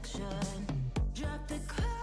Drop the curtain.